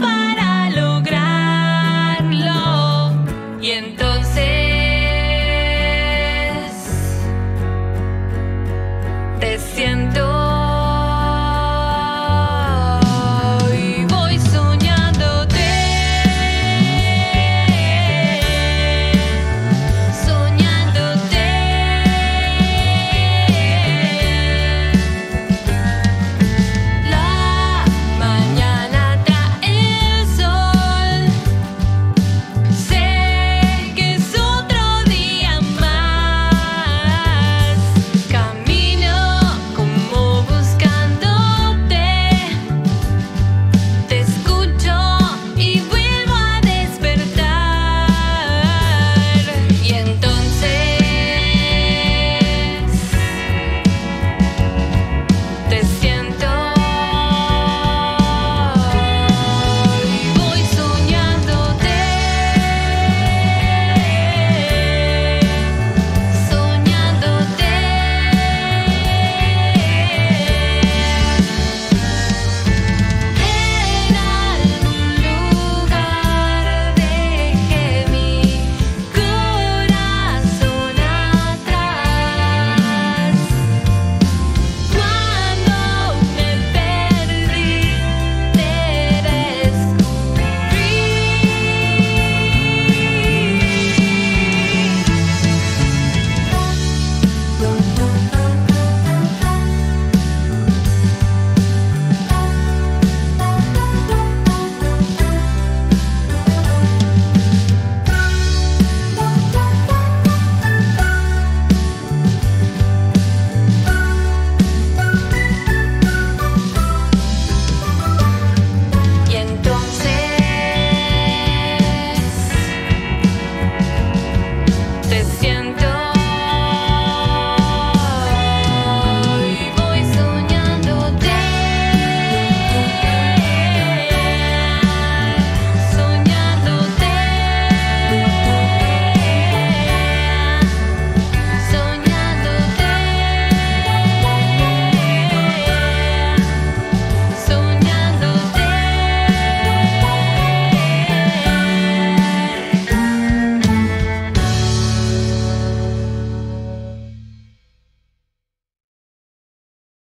para lograrlo. Y entonces